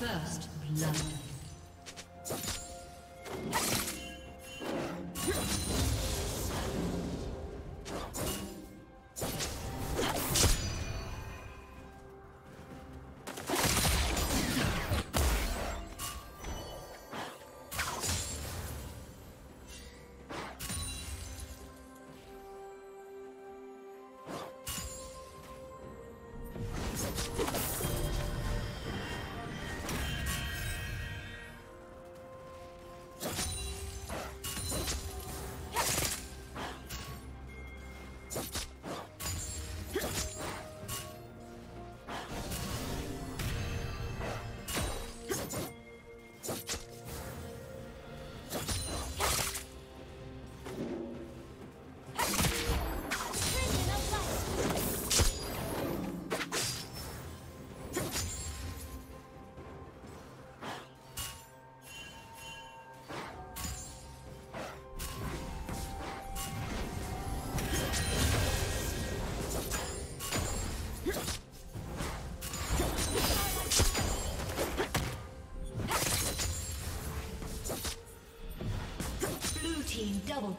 First blood.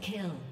Kill.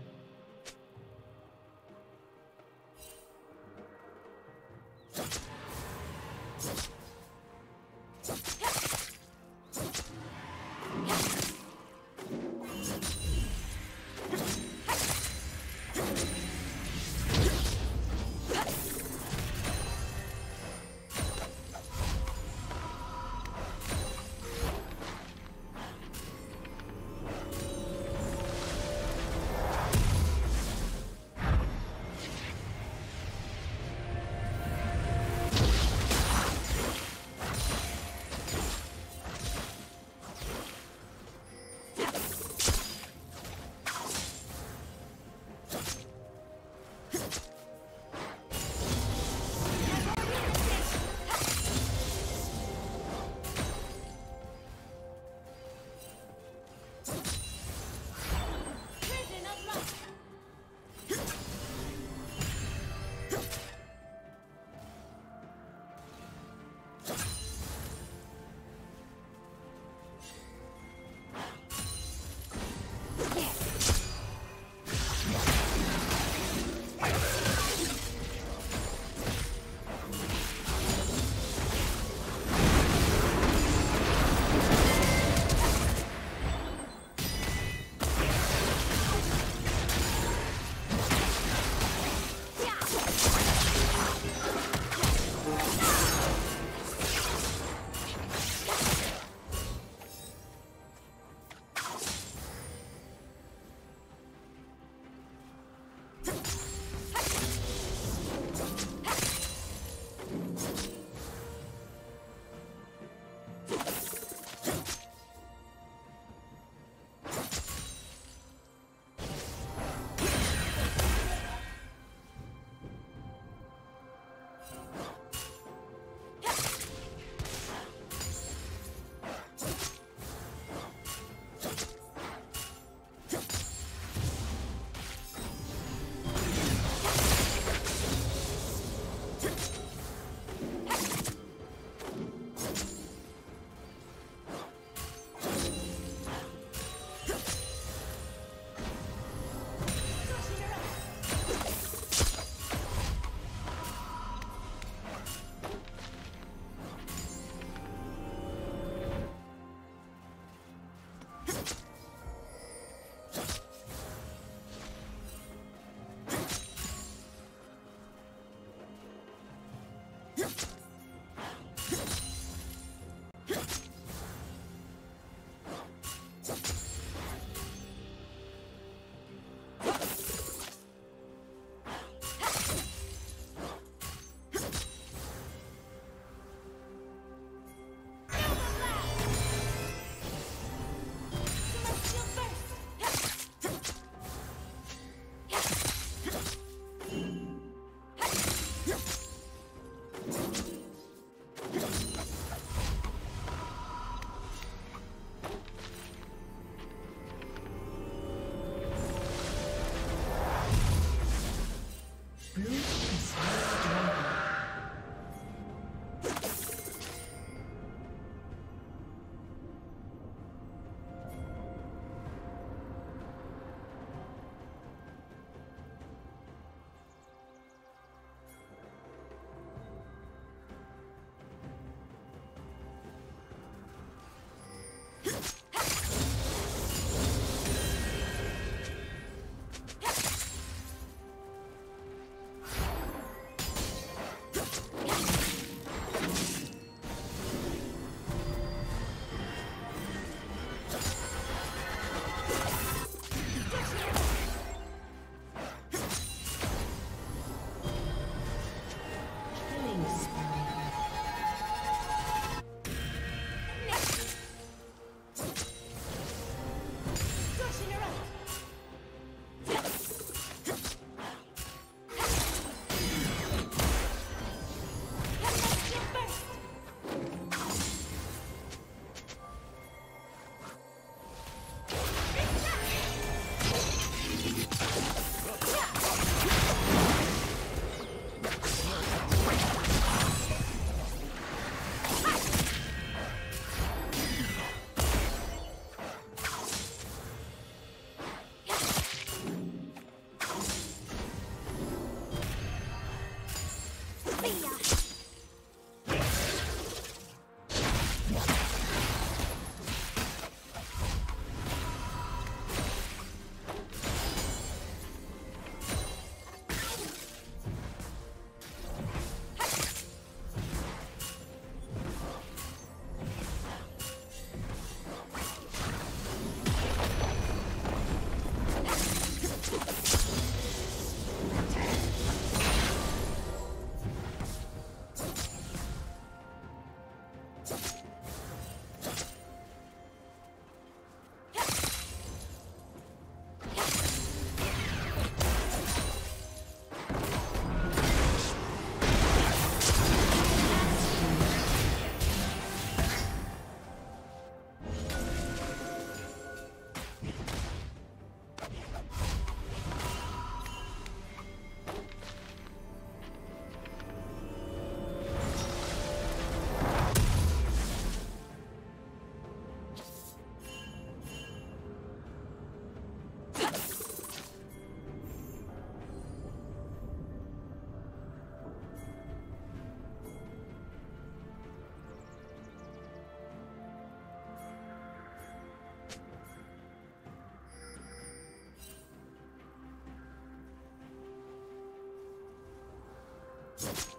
Let's go.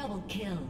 Double kill.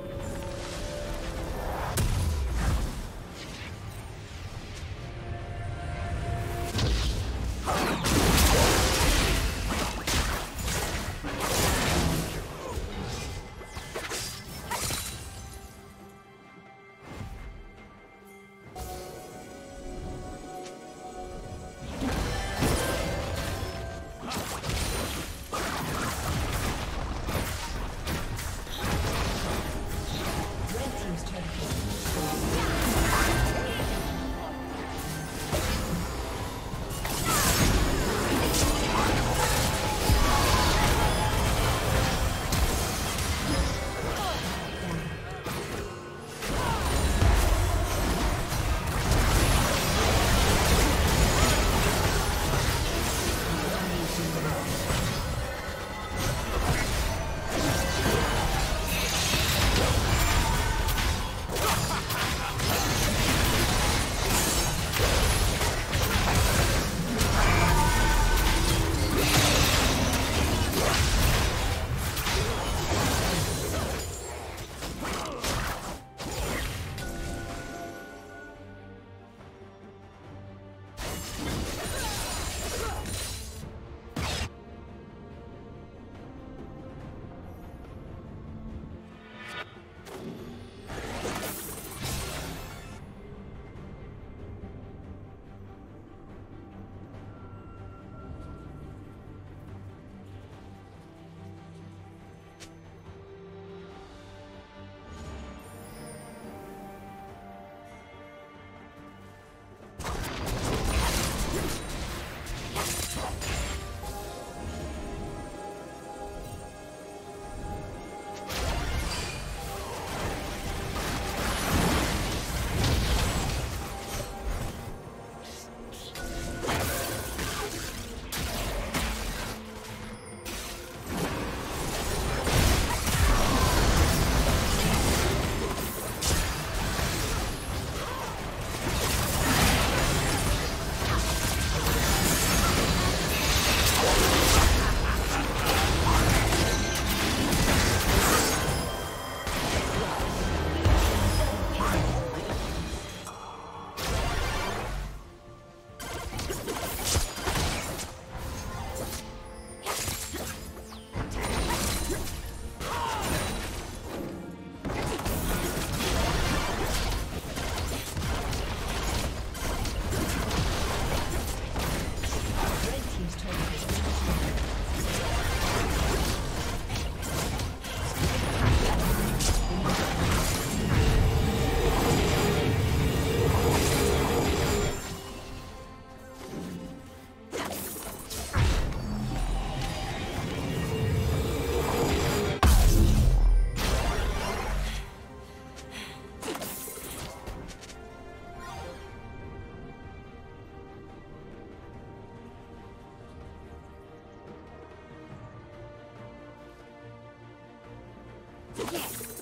Yes.